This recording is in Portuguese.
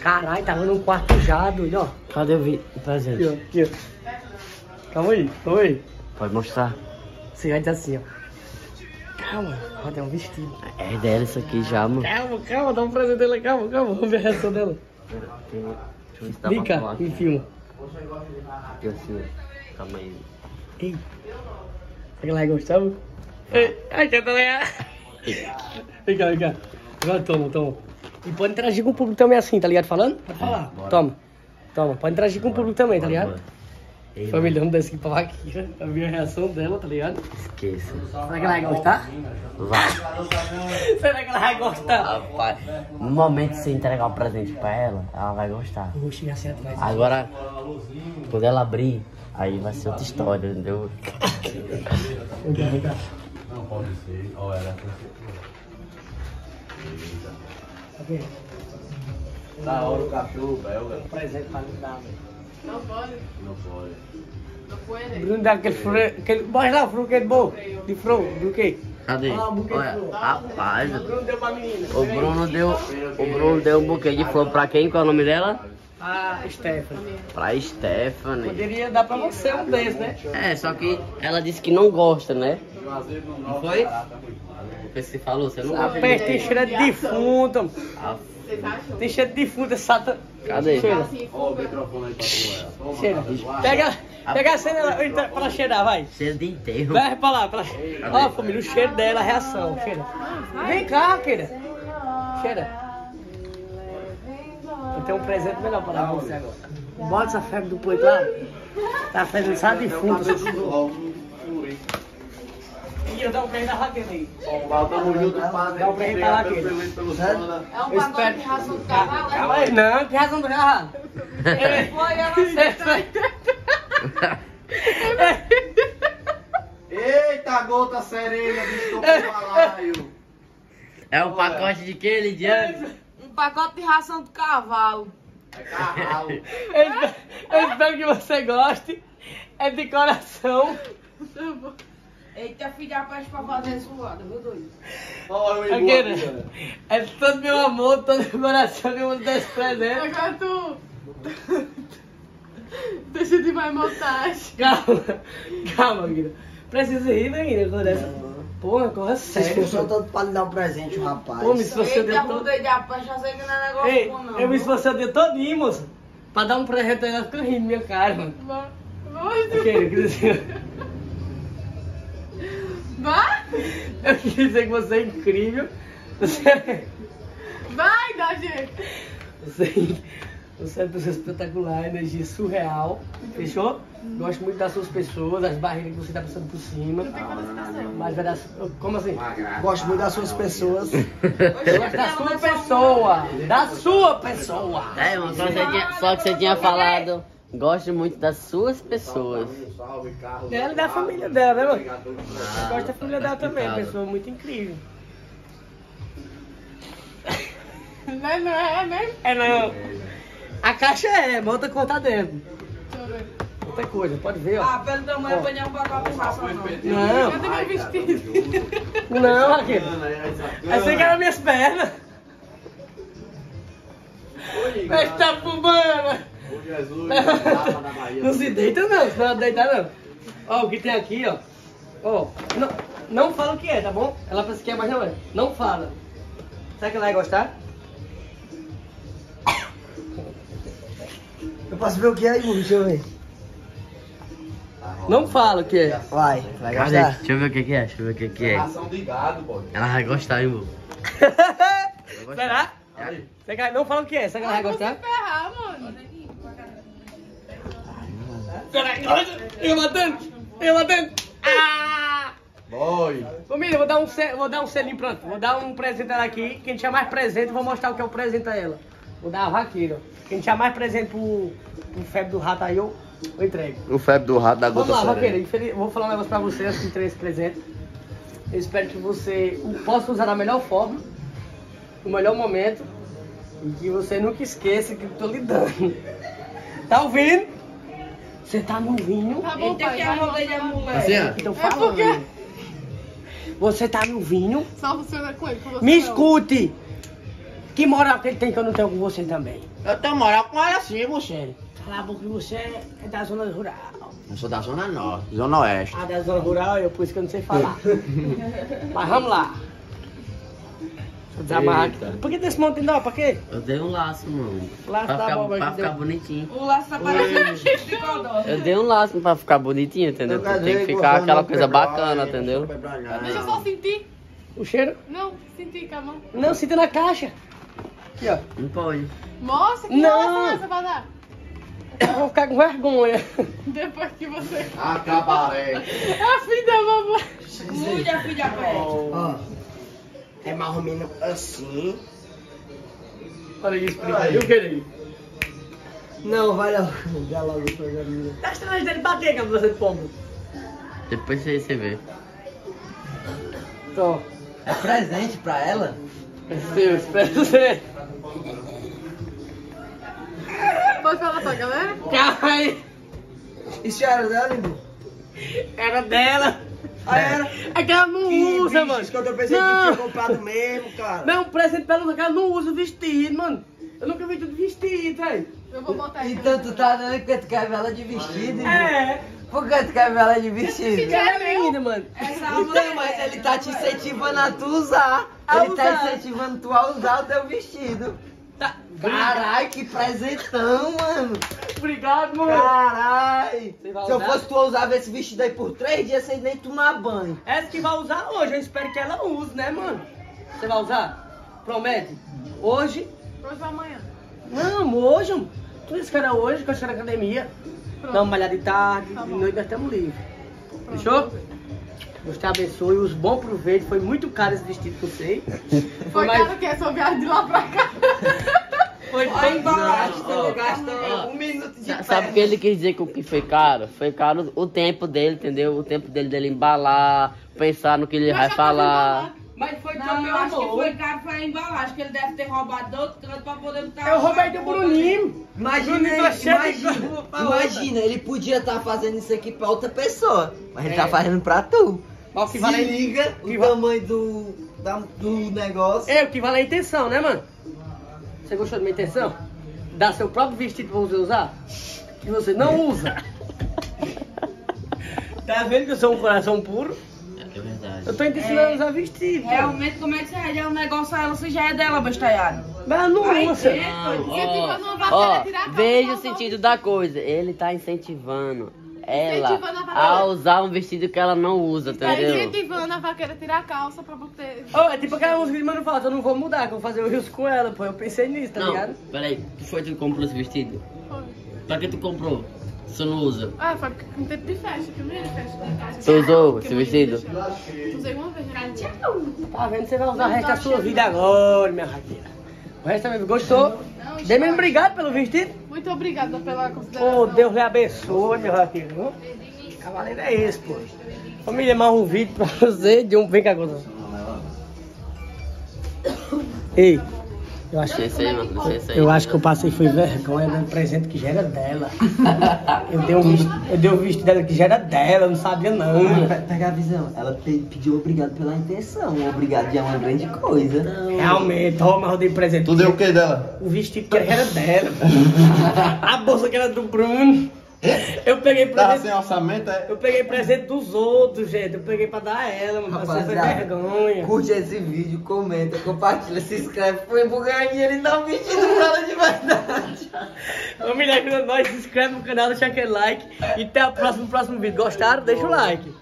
Caralho, tava num quarto já, doido, ó. Cadê o vi- o Aqui, presente? ó. Aqui, ó. Calma aí, calma aí. Pode mostrar. Você vai dizer assim, ó. Calma, ó, tem um vestido. É dela isso aqui já, mano. Calma, calma, dá um presente dela, calma, calma. Vamos ver a reação dela. Tem- Deixa eu Vem cá, me aqui. filma. Aqui assim, ó. Calma aí. Ei. Será que ela vai gostar? mano? Ai, que também. Vem cá, vem cá. Agora toma, toma. E pode interagir com o público também assim, tá ligado? Falando? Pode falar. bora. Toma. Toma, pode interagir com o público também, tá ligado? Ei, Família, vamos descer aqui pra vaquinha a reação dela, tá ligado? Esqueça. Será que ela vai gostar? Vai. Será que ela vai gostar? Rapaz, no momento que você entregar o presente pra ela, ela vai gostar. Eu vou chegar assim atrás. Agora, quando ela abrir, aí vai ser outra história, entendeu? Vem cá, vem cá. Ok. Da hora o cachorro belga. Um presente pra me dar, velho. Não pode, Não pode. não pode. Bruno dá aquele fru... Aquele... Bora lá, fru, aquele bom. De fru, do quê? Cadê? Ah, um buquê de Olha, flor. rapaz, O Bruno deu pra menina. o Bruno deu, o Bruno deu um buquê de flor pra quem? Qual é o nome dela? Ah, Stephanie. Pra Stephanie. Poderia dar pra você um desses, né? É, só que ela disse que não gosta, né? Não foi? Você falou, você não A gosta peste tem de... cheiro de defunto. Tem cheiro de defunto, essa sata. Cadê? Cheira. Ó o microfone aí pra tu, ela. Cheira. Pega, pega a cena entra pra cheirar, vai. Cheiro de enterro. Vai pra lá, pra lá. Ó, família, o cheiro dela, a reação. Cheira. Vem cá, querida. Cheira. Eu tenho um presente melhor pra dar pra você agora. Bota essa febre do poito lá. Tá fazendo só defunto. Eu dou um presente da raquel aí. Tamo junto, padre. Dá um presente pra sono. É um espero. de ração do cavalo, Calma é? aí. Não, que razão do errado. Foi ela Eita, gota serena, desculpa o balaio. É um pacote de que, Lidiane? Um pacote de ração do cavalo. É carralo. Eu espero, eu espero que você goste. É de coração. Eita, filha, pede pra fazer suada, viu, doido? Olha o Igor Aquele, é todo meu amor, todo meu coração que eu vou dar esse presente. Agora tu... Deixa de mais montagem. Calma, calma, Guida. Precisa rir, né, Guida? Quando essa... Porra, corra Vocês sério. estão todo pra lhe dar um presente, rapaz. Pô, me esforcei o Eita, dia todo. de apaixo, já sei que não é negócio Ei, bom, não. eu me esforcei o dia todinho, moça. Pra dar um presente aí, ela fica rindo minha cara, mano. Vai, Eu queria dizer, vai, eu queria dizer que você é incrível. Você, vai, dá jeito. você, você é uma pessoa espetacular, energia surreal. Fechou? Gosto muito das suas pessoas, das barreiras que você tá passando por cima. Mas vai dar. Como assim? Gosto muito das suas pessoas. Gosto da sua pessoa! Da sua pessoa! É, mano, só, você tinha, só que você tinha falado. Gosto muito das suas pessoas. Salve, Carlos. Dela e da família dela, né, mano? Eu gosto da família dela também, pessoa muito incrível. Não é, não é, né? É não. A caixa é, coisa tá dentro. Deixa eu ver. Outra coisa, pode ver, ó. Ah, pelo tamanho, peguei um pacote de ração, não. Não, Cadê meu vestido? não, Raquel. Essa que era minhas pernas. Mas tá fumando. Ô, Jesus, tapa na Bahia. Não se deita não, senão ela deitar não. Ó, o que tem aqui, ó. Ó, não, não fala o que é, tá bom? Ela pensa que é, mas não é. Não fala. Será que ela vai gostar? Eu posso ver o que é, Igor? Deixa eu ver. Não fala o que é. Vai, vai gostar. Deixa eu ver o que, que é, deixa eu ver o que, que é. Ração de gado, boy. Ela vai gostar, hein, vô? Será? Será que ela- não fala o que é, será que ela vai gostar? ferrar, mano. Será que ela Eu matando! Eu matando! Ah! Boy. Família, eu vou dar um, vou dar um selinho pronto. Vou dar um presente a ela aqui. Quem tinha mais presente, eu vou mostrar o que é o presente a ela. Vou dar a vaqueira. Quem tinha mais presente pro, pro febre do rato aí, eu, eu entrego. O febre do rato da Vamos lá, vaqueira. Infeliz- Vou falar um negócio pra você antes de entregar esse presente. Eu espero que você o possa usar da melhor forma, no melhor momento. E que você nunca esqueça que eu tô lhe dando. Tá ouvindo? Você tá no vinho? Tá bom, pai. Assim. Então É falando. porque- Você tá no vinho? Só funciona com ele, com você Me não. escute! Que moral que ele tem que eu não tenho com você também? Eu tenho moral com ela sim, você. Cala a boca que você é da zona rural. Eu sou da Zona Norte, Zona Oeste. Ah, da zona rural, eu por isso que eu não sei falar. Mas vamos lá. Desamarrar aqui. Por que desse monte de nó? Pra quê? Eu dei um laço, mano. Laço pra da ficar, pra ficar deu. bonitinho. O laço tá parecendo um chifre de codó. Eu dei um laço pra ficar bonitinho, entendeu? Tem que ficar aquela coisa bacana, entendeu? Deixa eu só sentir. O cheiro? Não, senti com a mão. Não, sinta na caixa. Aqui, ó. Não pode. Mostra que Não. é essa pra dar. Eu vou ficar com vergonha. Depois que você. Ah, filho da mamãe. A filha pé. Ó, é mais ou menos assim. Olha isso, explica aí. O que aí? Não, vai lá. Já logo o programinha. Tá estranho dele bater, que você de pombo. Depois você vê. Tô. É presente pra ela? Seu, espera você. Pode falar pra galera? Calma aí. Isso já era dela, Lindu? Era dela. Ah, era? É que ela não Que usa, mano. isso que eu tô pensando que não. tinha comprado mesmo, cara. Não, presente pra ela que ela não usa vestido, mano. Eu nunca vi tudo vestido, velho. Eu vou botar aqui. Então tu tá dando que tu quer ver ela de vestido? É. Por que tu quer ver ela de vestido? É linda, mano. Essa Então, mas ele tá te incentivando a tu usar. A ele tá usar. incentivando tu a usar o teu vestido. Tá. Caralho, que presentão, mano. Obrigado, mano. Caralho. Vai Se eu usar? fosse tu eu usava esse vestido aí por três dias sem nem tomar banho. Essa que vai usar hoje, eu espero que ela use, né, mano? Você vai usar? Promete? Hoje? Hoje ou amanhã. Não, hoje, mano. Tu disse que era hoje, que eu estou na academia. Pronto. Dá uma malhada de tarde, Tá de bom. noite nós estamos livres. Pronto. Fechou? Deus te abençoe, os bons proveitos. Foi muito caro esse vestido que eu sei. Foi mais- caro que é só viagem de lá pra cá. Foi bem gastou ó. um minuto de. Sabe o que ele quis dizer com o que foi caro? Foi caro o tempo dele, entendeu? O tempo dele dele embalar, pensar no que ele vai falar. Mas foi Não, também eu acho que foi caro foi a embalagem, que ele deve ter roubado do outro canto pra poder botar. Eu roubei do Bruninho. Imagina, Bruninho tá ele, imagina, pra imagina, ele podia estar fazendo isso aqui pra outra pessoa, mas ele É. tá fazendo pra tu. Mas o que Se vale, liga o que va- tamanho do, da- do negócio. é, o que vale é a intenção, né, mano? Você gostou da minha intenção? Dar seu próprio vestido pra você usar? Que você não usa. tá vendo que eu sou um coração puro? É verdade. Eu tô ensinando a usar vestido. pô. Realmente, como é que você é um negócio a ela se já é dela, bestalhado? Mas ela não usa. Não, ó, ó, veja o sentido da coisa. Ele tá incentivando ela a usar um vestido que ela não usa, Tá entendeu? incentivando a vaqueira a tirar a calça pra poder. Ô, é tipo aquela música de Mano Falta, eu não vou mudar, que eu vou fazer o rios com ela, pô. Eu pensei nisso, tá Não, ligado? peraí, tu foi tu que comprou esse vestido? Foi. Pra que tu comprou? Se tu não usa. Ah, foi porque com tempo de festa, primeiro festa de casa. Tu usou esse eu vestido? Usei uma vez. né? Tá vendo? Você vai usar o resto da sua vida agora, minha raqueira. O resto também gostou? Dê-me obrigado pelo vestido. Muito obrigada pela consideração. Ô, Deus lhe abençoe, meu viu? Cavaleiro é esse, pô. Família, mais um vídeo pra você de um... Vem cá, Gonçalo. Ei, eu acho, Licença aí, mano. Licença aí. eu acho que eu passei foi vergonha dando presente que já era dela. Eu dei um vestido, eu dei um vestido dela que já era dela, eu não sabia não. Pega a visão, ela pe- pediu obrigado pela intenção. O obrigado já é uma grande coisa. Realmente, toma, eu dei presente. Tu deu o que dela? O vestido que era dela. A bolsa que era do Bruno. Eu peguei Tava presente. sem orçamento, é? Eu peguei presente dos outros, gente. Eu peguei pra dar a ela, mano. Passei foi Rapaziada, vergonha. Curte esse vídeo, comenta, compartilha, se inscreve. Foi pro ganhar dinheiro e dá um vestido pra ela de verdade. Família, ajuda nós, se inscreve no canal, deixa aquele like. E até o próximo, próximo vídeo. Gostaram? Deixa o like.